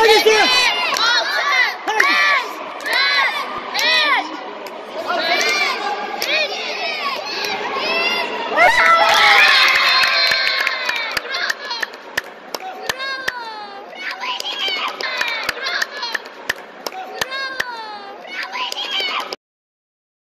Hadi ki.